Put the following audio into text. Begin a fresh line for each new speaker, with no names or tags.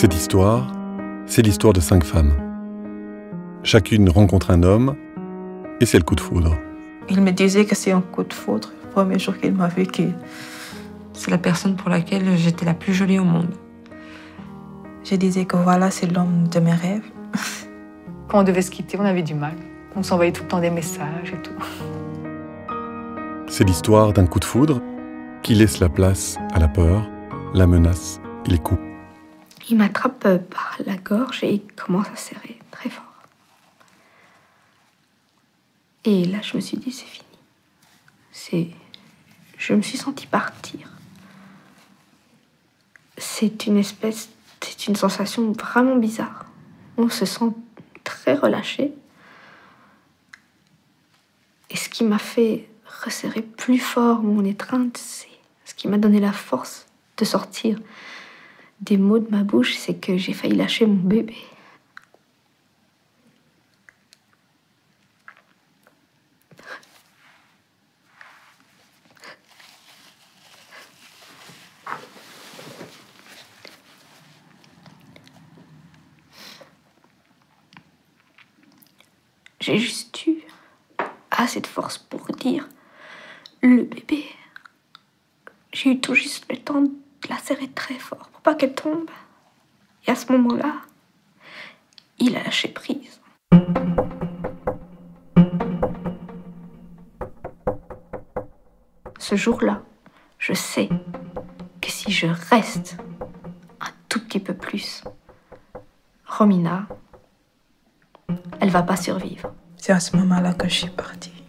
Cette histoire, c'est l'histoire de cinq femmes. Chacune rencontre un homme et c'est le coup de foudre.
Il me disait que c'est un coup de foudre le premier jour qu'il m'a vu que
c'est la personne pour laquelle j'étais la plus jolie au monde.
Je disais que voilà, c'est l'homme de mes rêves.
Quand on devait se quitter, on avait du mal. On s'envoyait tout le temps des messages et tout.
C'est l'histoire d'un coup de foudre qui laisse la place à la peur, la menace et les coups.
Il m'attrape par la gorge et il commence à serrer très fort. Et là, je me suis dit, c'est fini. C'est. Je me suis sentie partir. C'est une espèce. C'est une sensation vraiment bizarre. On se sent très relâché. Et ce qui m'a fait resserrer plus fort mon étreinte, c'est ce qui m'a donné la force de sortir des mots de ma bouche, c'est que j'ai failli lâcher mon bébé. J'ai juste eu assez de force pour dire le bébé. J'ai eu tout juste le temps de la serrer très fort pour pas qu'elle tombe. Et à ce moment-là, il a lâché prise. Ce jour-là, je sais que si je reste un tout petit peu plus, Romina, elle va pas survivre.
C'est à ce moment-là que je suis partie.